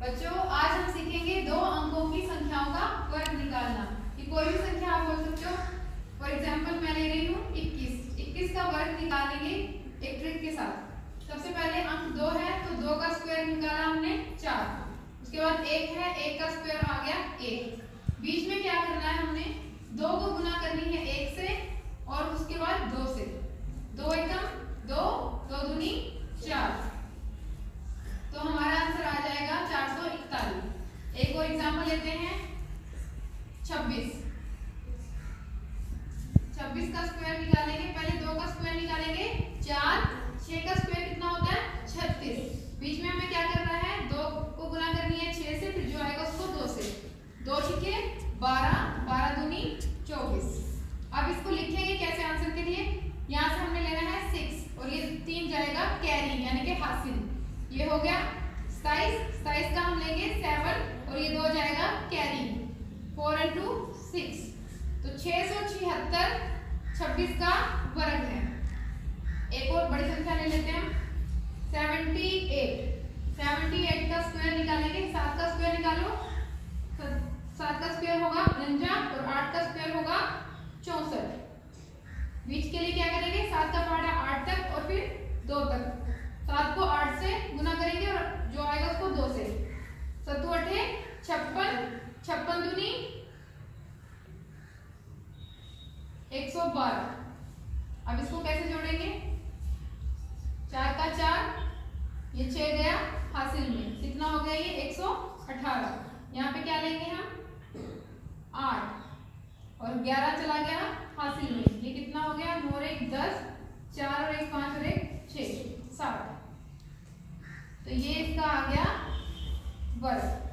बच्चों, आज हम सीखेंगे दो अंकों की संख्याओं का वर्ग निकालना। कि कोई भी संख्या आप बोल सकते हो फॉर एग्जांपल मैं ले रही हूँ 21 21 का वर्ग निकालेंगे एक ट्रिक के साथ। सबसे पहले अंक दो है तो दो का स्क्वायर निकाला हमने, चार। उसके बाद एक है, एक का स्क्वायर आ गया एक। बीच में क्या करना है हमने, दो को गुना करनी है एक से और उसके बाद दो से दो एकम दो दो दुनी चार तो हमारा आंसर आ जाएगा चार सौ इकतालीस एक और एग्ज़ाम्पल लेते हैं छब्बीस। छब्बीस का स्क्वायर निकालेंगे, पहले दो का स्क्वायर निकालेंगे, चार, छह का स्क्वायर कितना होता है? छत्तीस। बीच में हमें क्या करना है? दो को गुना करनी है छह से, फिर जो आएगा उसको दो से। दो छिके, बारह बारह दूनी, चौबीस। अब इसको लिखेंगे कैसे आंसर के लिए? यहाँ से हमने लेना है सिक्स और ये तीन जाएगा कैरी यानी कि हासिल। ये हो गया सताइस सताइस का हम लेंगे सेवन और ये दो जाएगा कैरी फोर इंटू सिक्स तो छह सौ छिहत्तर छब्बीस का वर्ग है। एक और बड़ी संख्या ले लेते हैं सेवेंटी एट। सेवेंटी एट का स्क्वायर निकालेंगे। सात का स्क्वायर निकालो। सात का स्क्वायर होगा उनचास और आठ का स्क्वायर होगा चौसठ। बीच के लिए क्या करेंगे? सात का पहाड़ा आठ तक और फिर दो तक। सात को आठ से गुना करेंगे और जो आएगा उसको दो से सत्तू अठे छप्पन छप्पन दुनी एक सौ बारह। अब इसको कैसे जोड़ेंगे? चार का चार, ये छह गया हासिल में। कितना हो गया ये? एक सौ अठारह। यहाँ पे क्या लेंगे हम? आठ। और ग्यारह चला गया हासिल में। ये कितना हो गया? नौ एक दस, चार और एक पाँच और एक छह, सात। तो ये इसका आ गया वर्ग।